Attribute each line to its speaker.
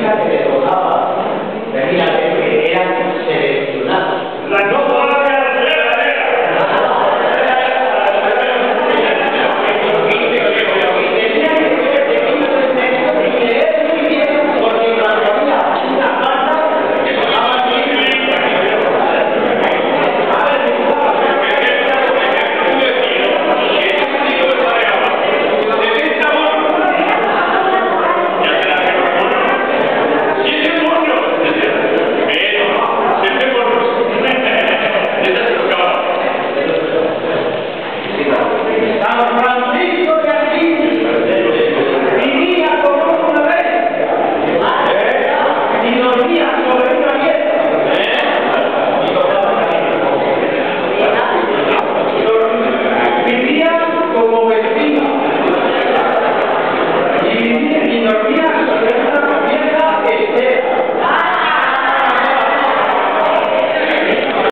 Speaker 1: Gracias.